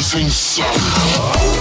Rising sun.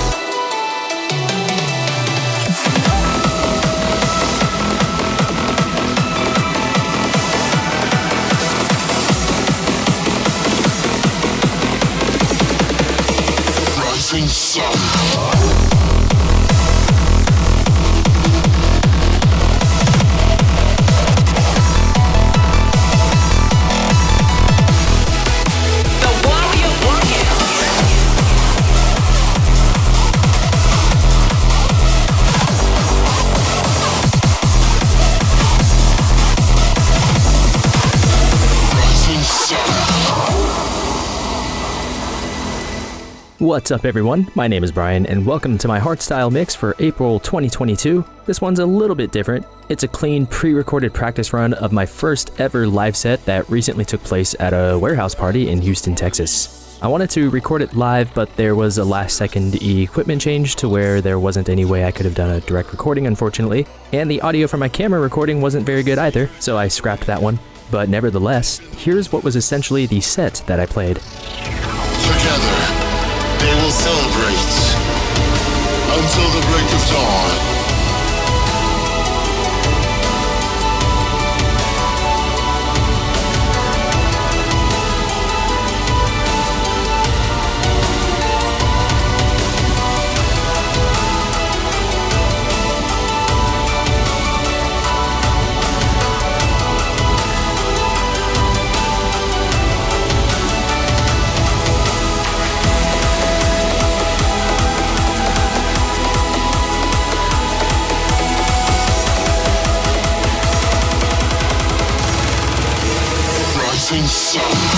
What's up, everyone? My name is Brian, and welcome to my Hardstyle mix for April 2022. This one's a little bit different. It's a clean, pre recorded practice run of my first ever live set that recently took place at a warehouse party in Houston, Texas. I wanted to record it live, but there was a last second equipment change to where there wasn't any way I could have done a direct recording, unfortunately. And the audio from my camera recording wasn't very good either, so I scrapped that one. But nevertheless, here's what was essentially the set that I played. Together, they will celebrate until the break of dawn. Rising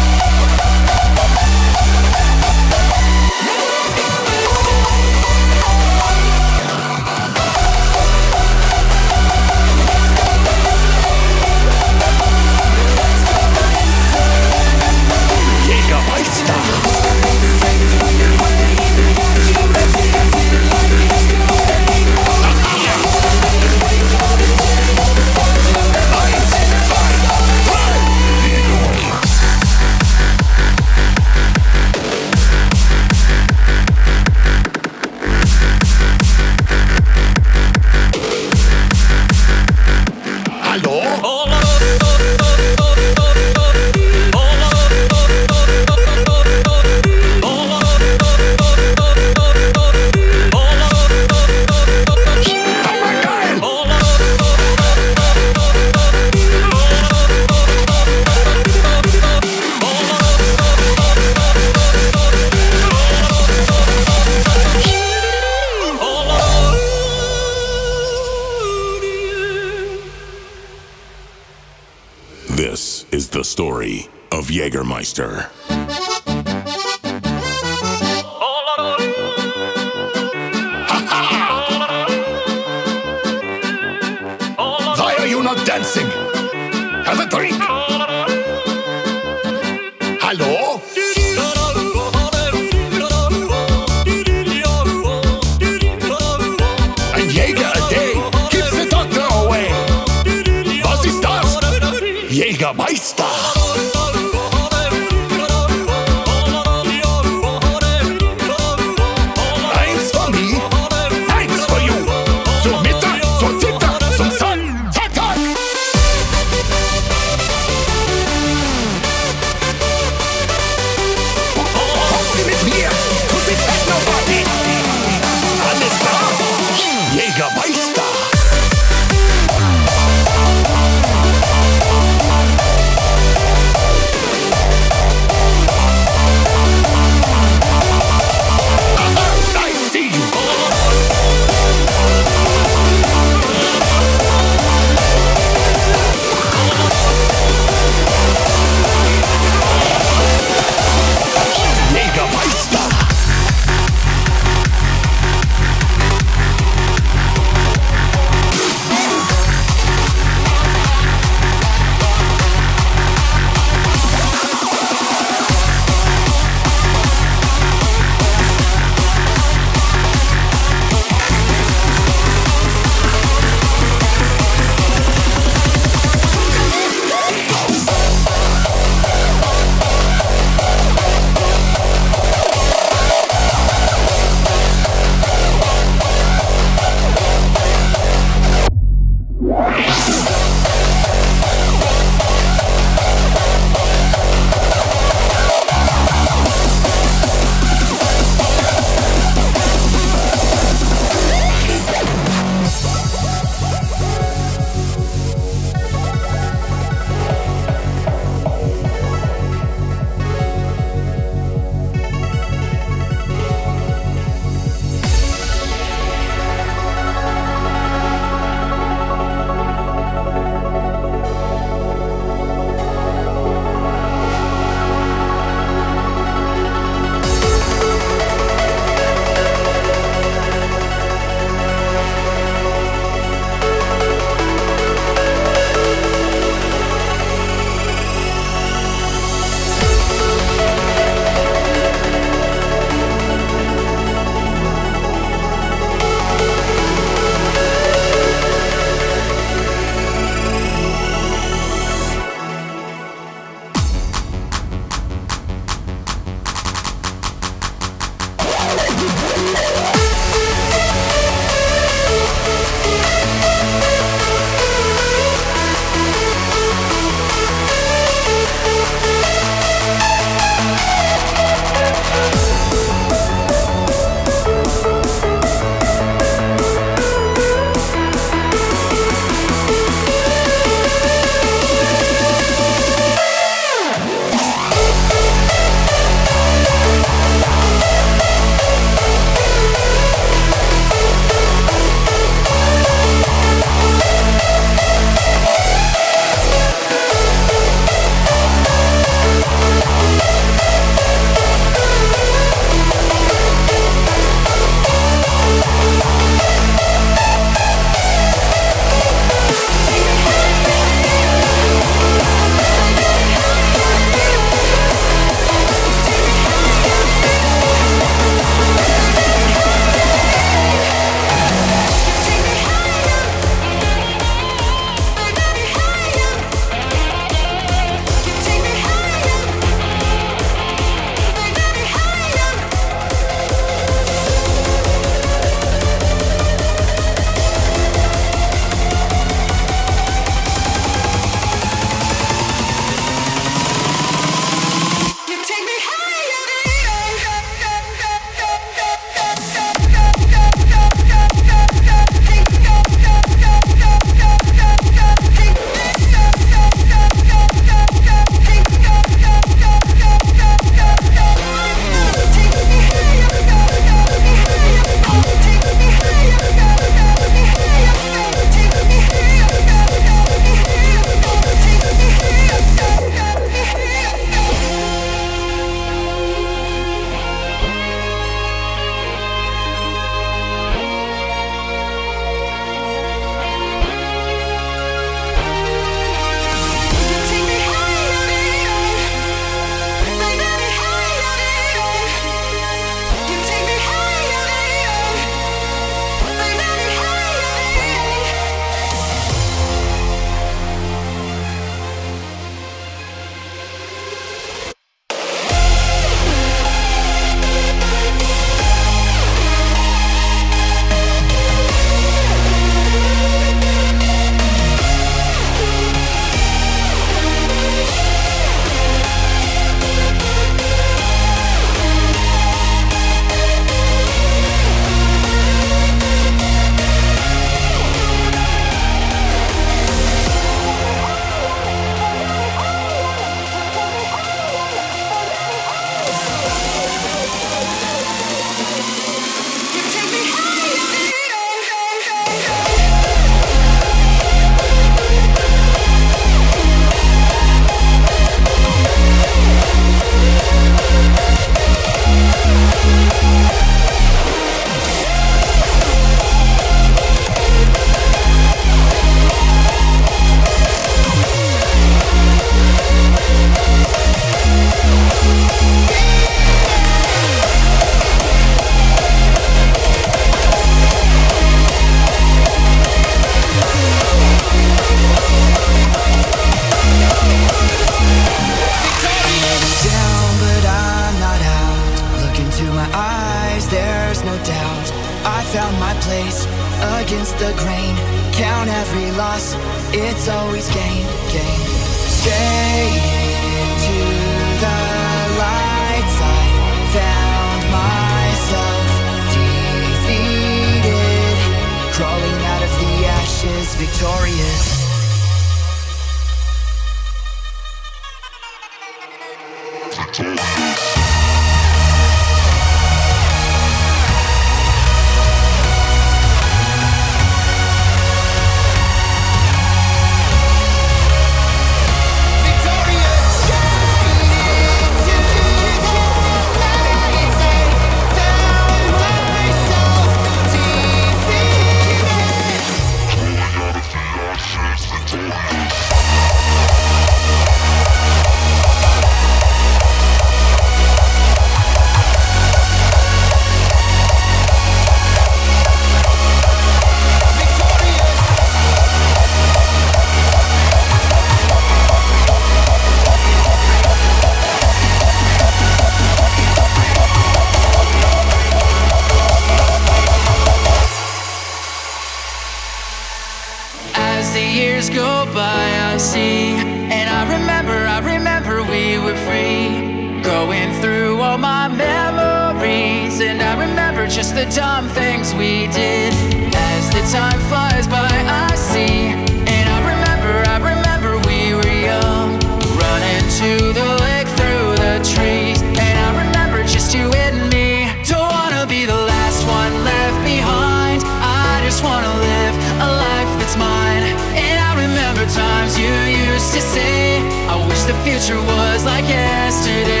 and I remember just the dumb things we did. As the time flies by, I see, and I remember, I remember we were young. Running to the lake through the trees, and I remember just you and me. Don't wanna be the last one left behind. I just wanna live a life that's mine. And I remember times you used to say, I wish the future was like yesterday.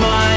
Life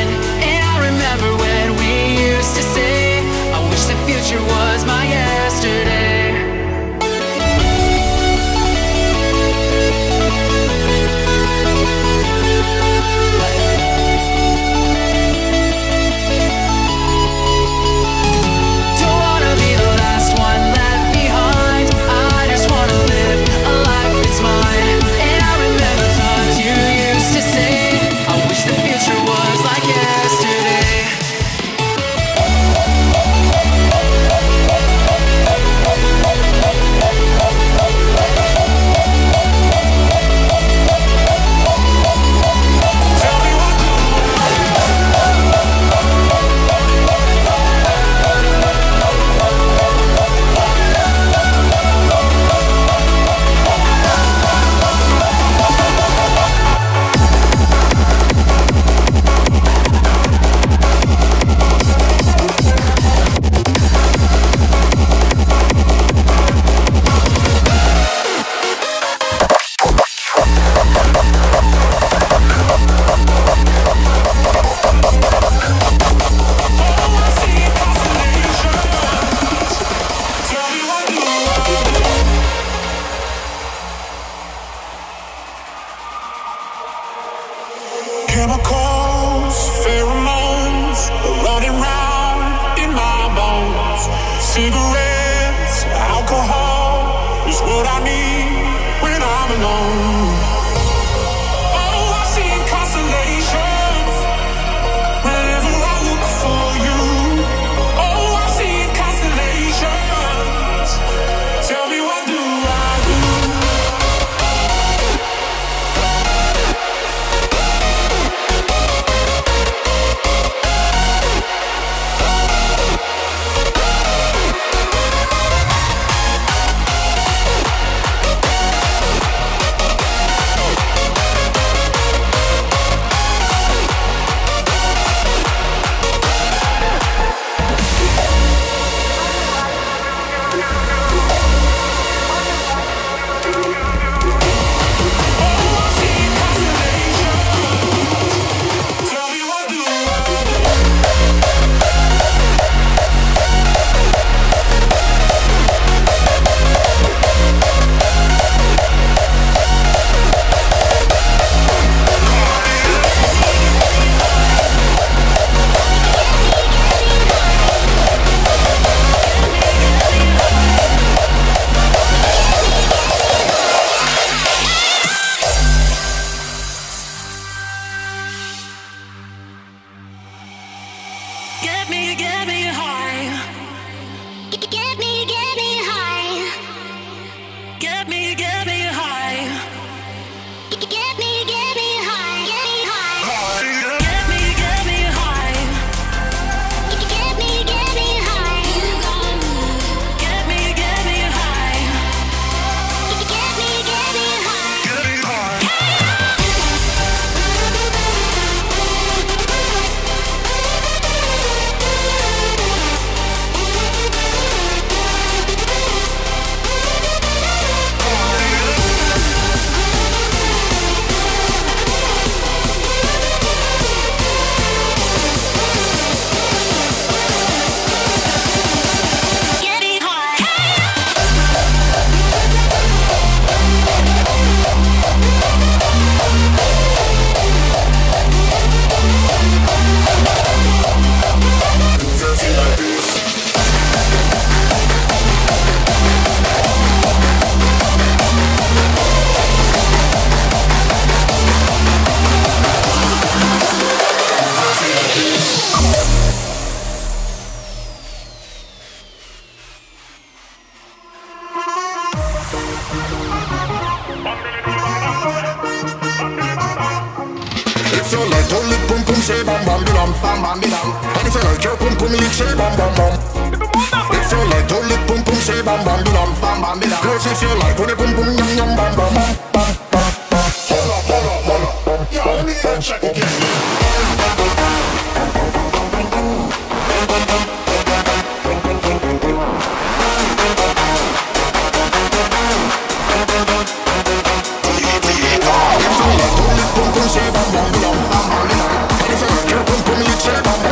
get me high. Get me high. Like your pum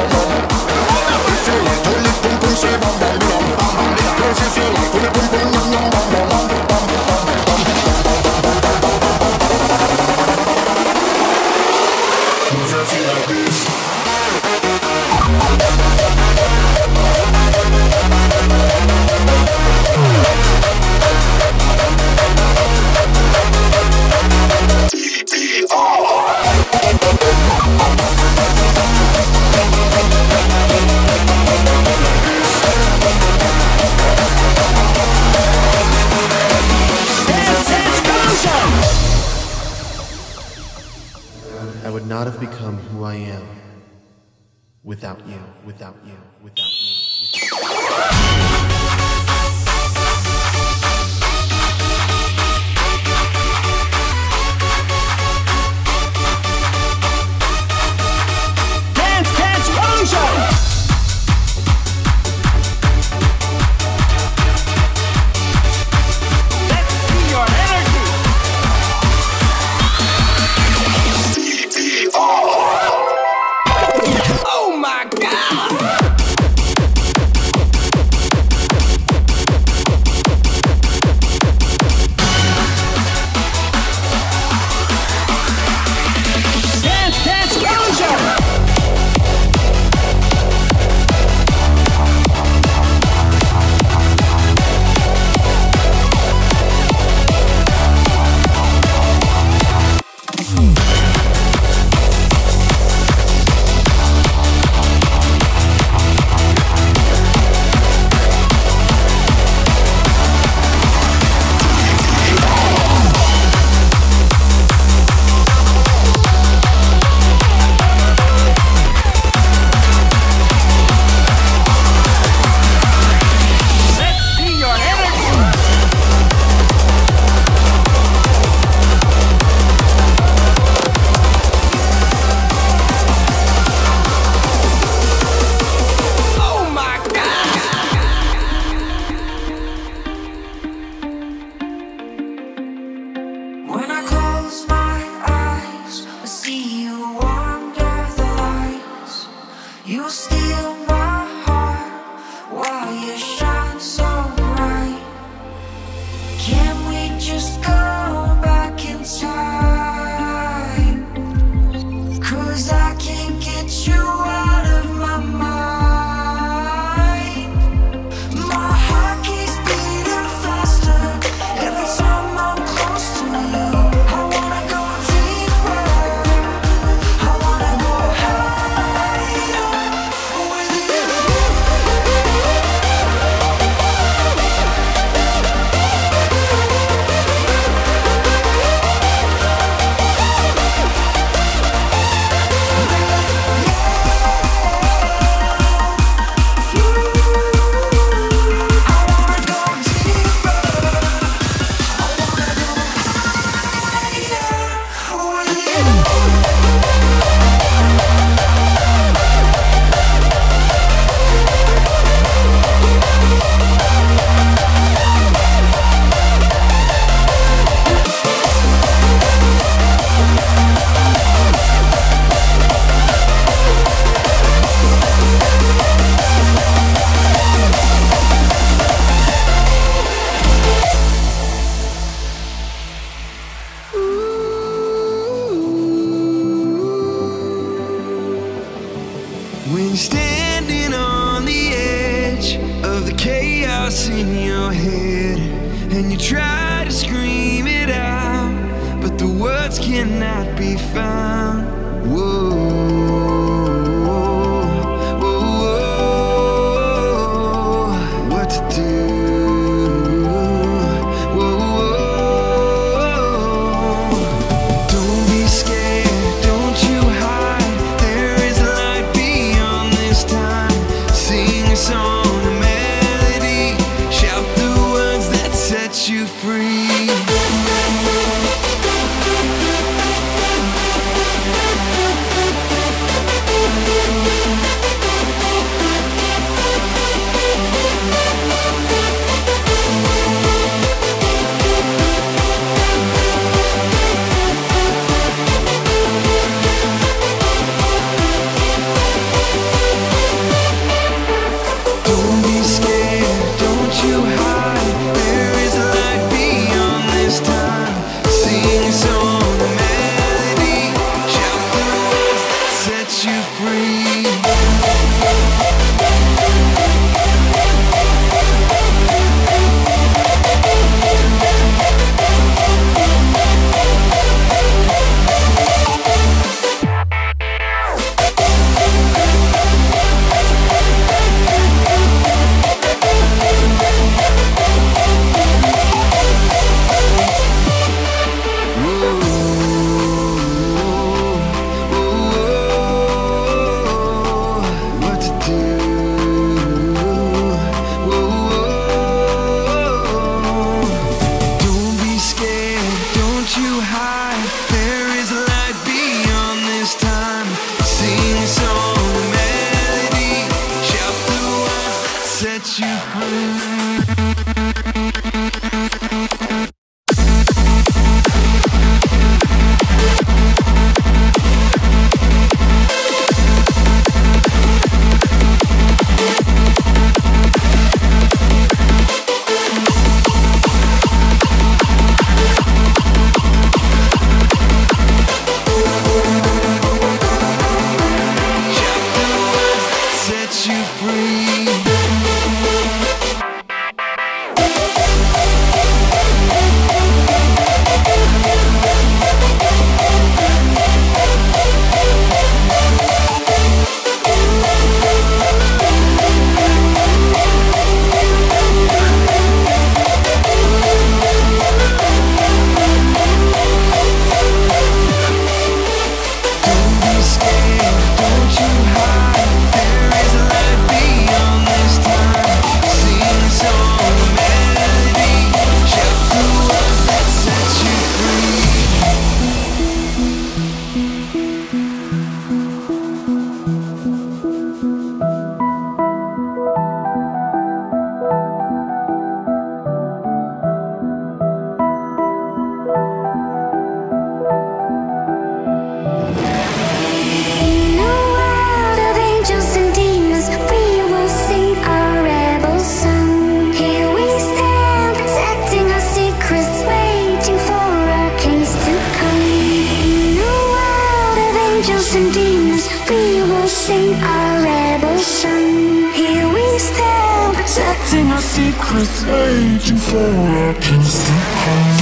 waiting for our kings to come.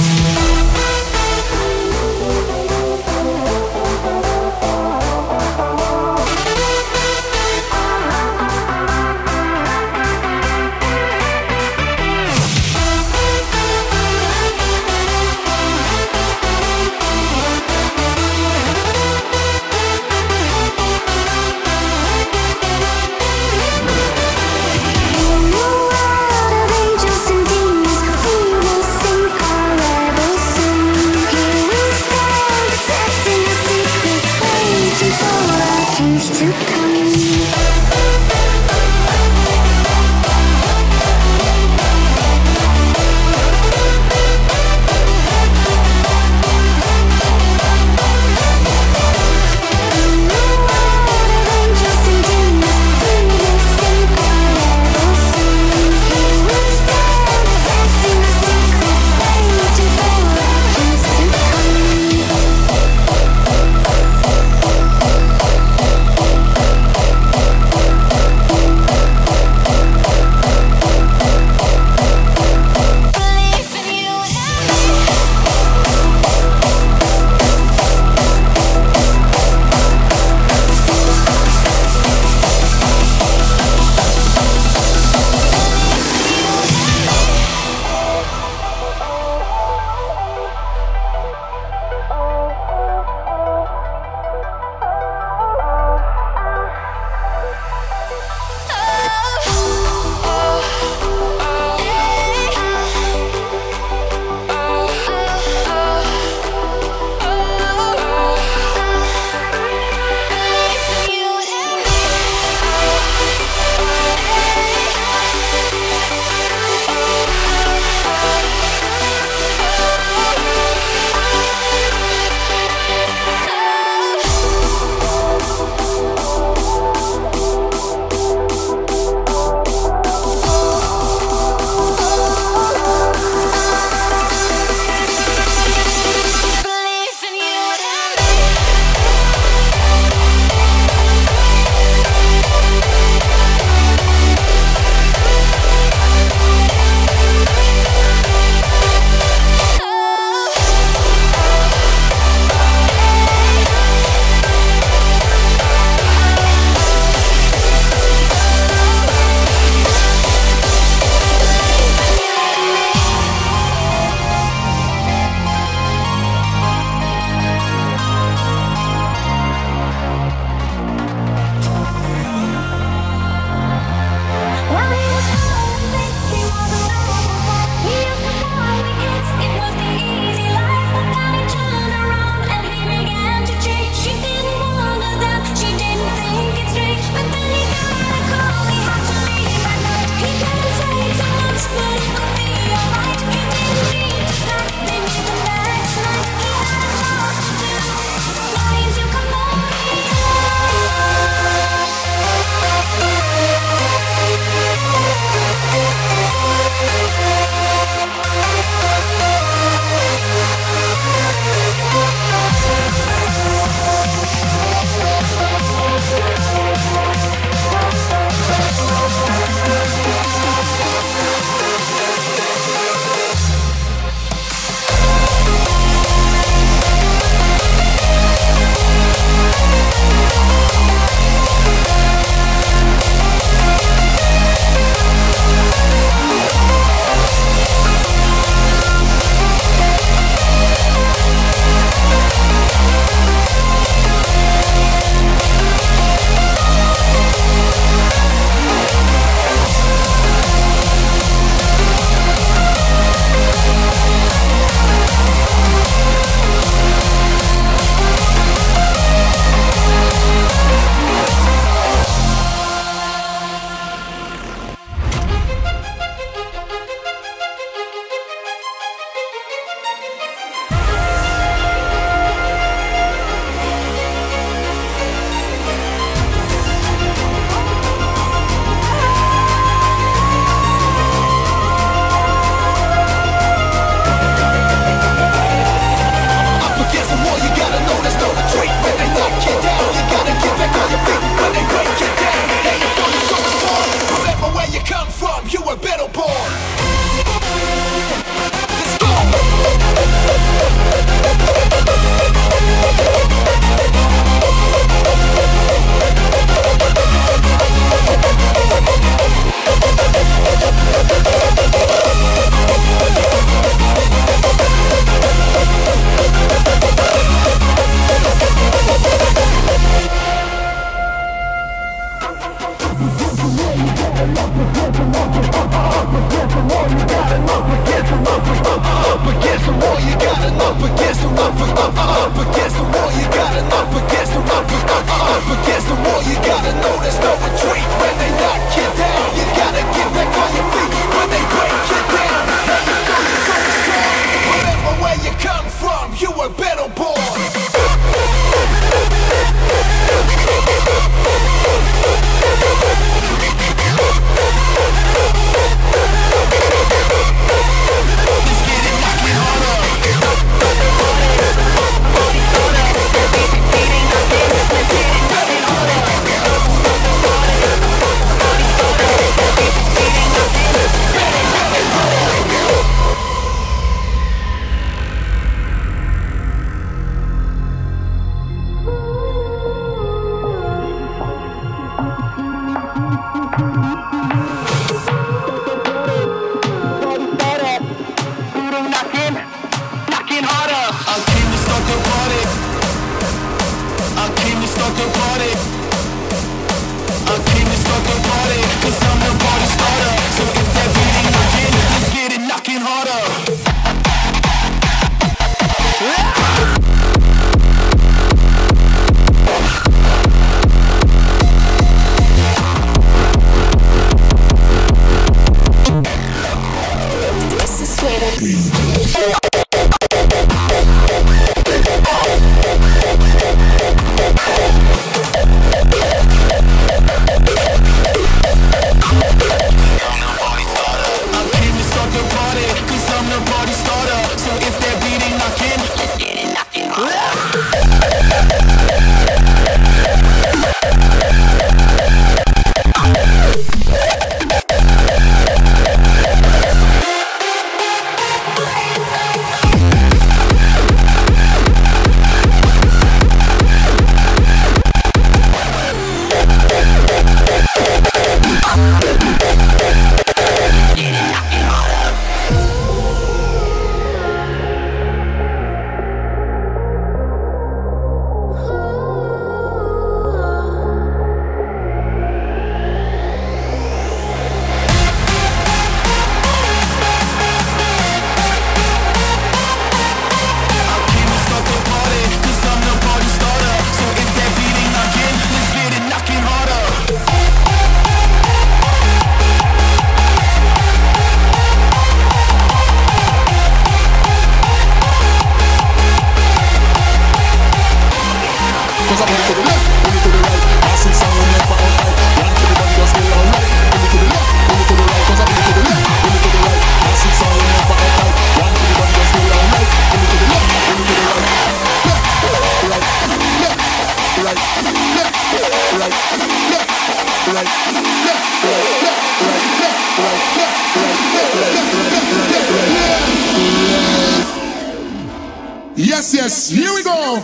Yes, yes, here we go.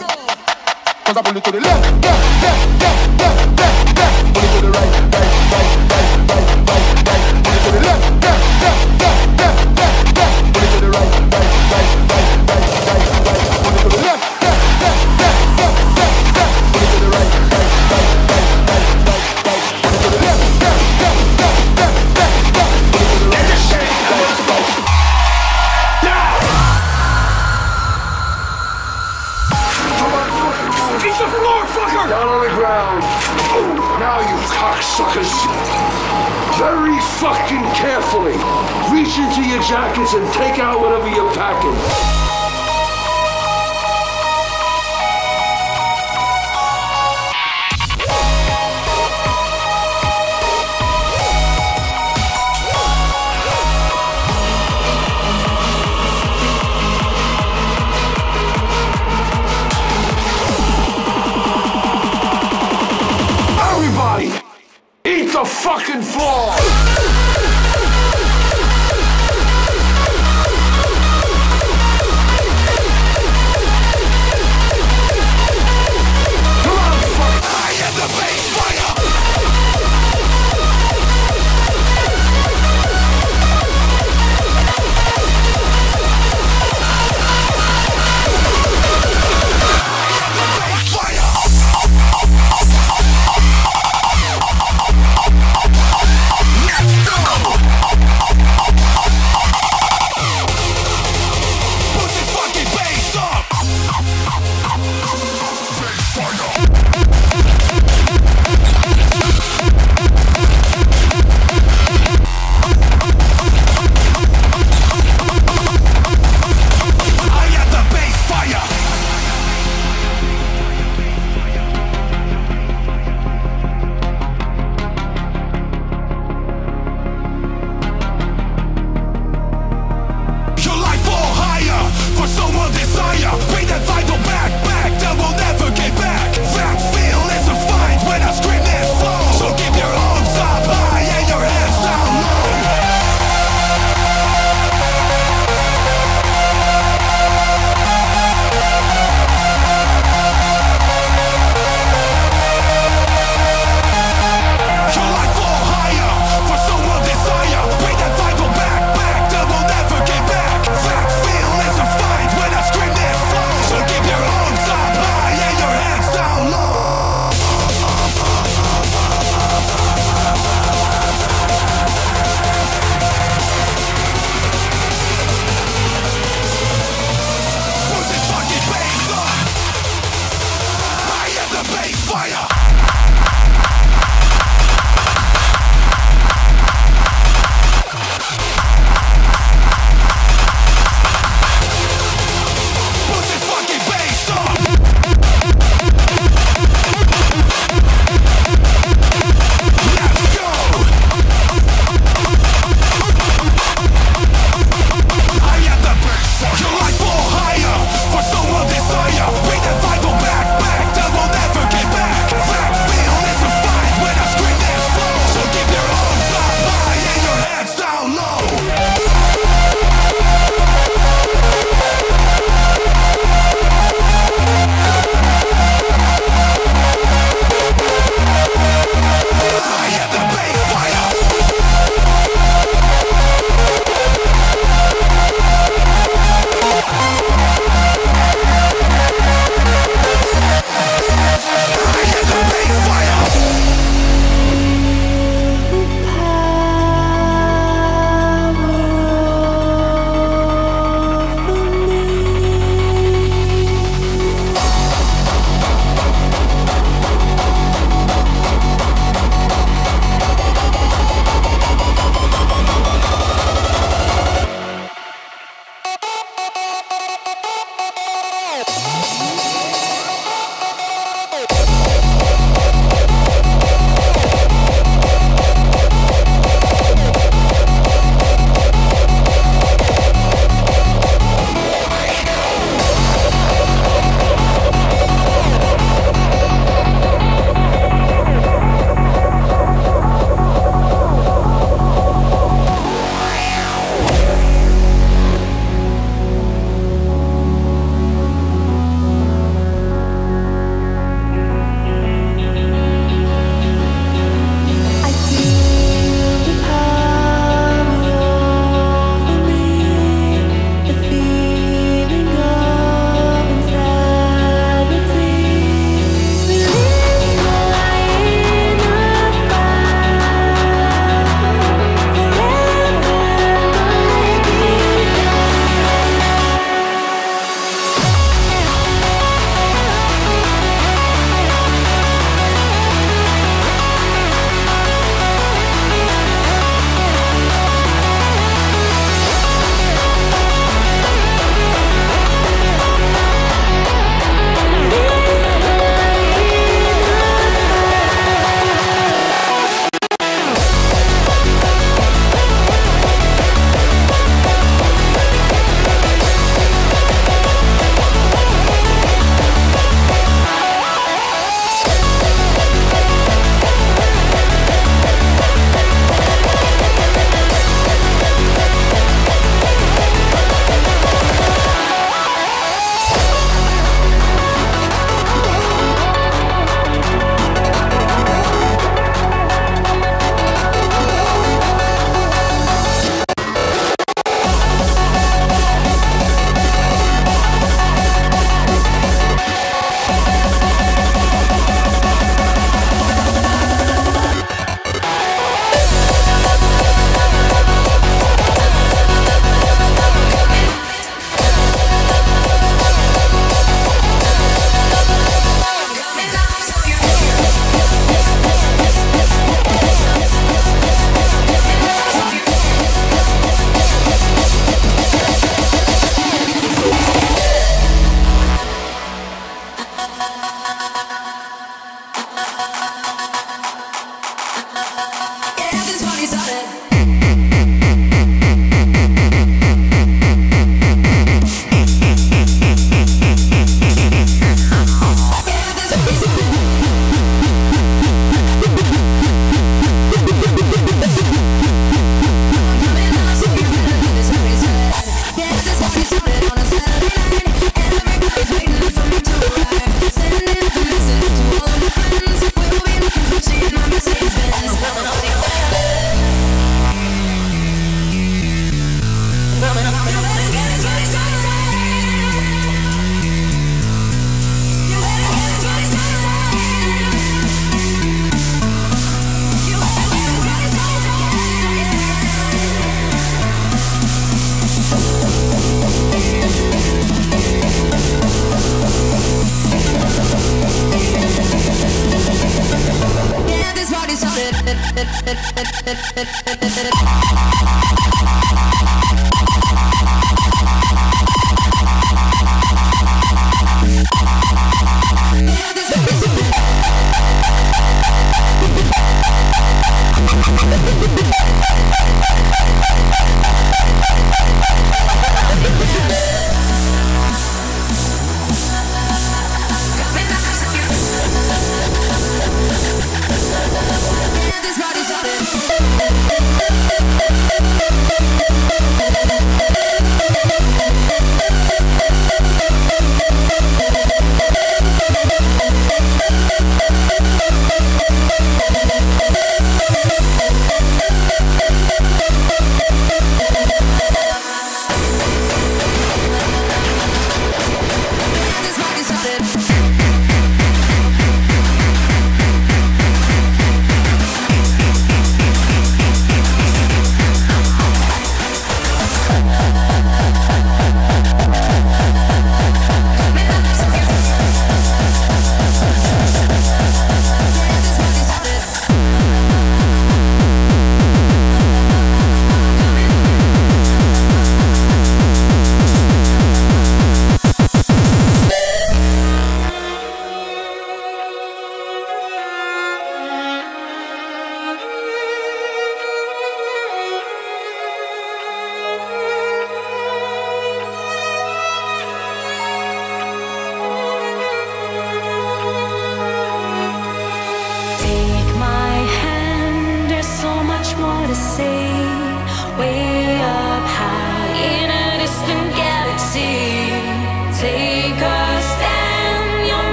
Cause I pull it to the left, left, left, left, left, left, left. Pull it to the right, right, right, right, right, right, right. Pull it to the left, Now, you cocksuckers. Very fucking carefully. Reach into your jackets and take out whatever you're packing.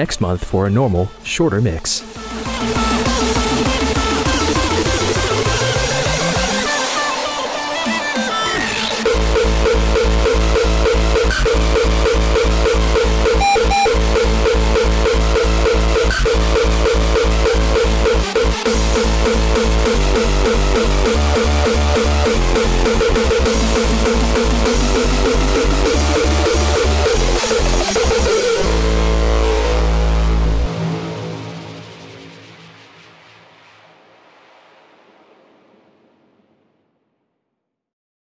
Next month for a normal, shorter mix.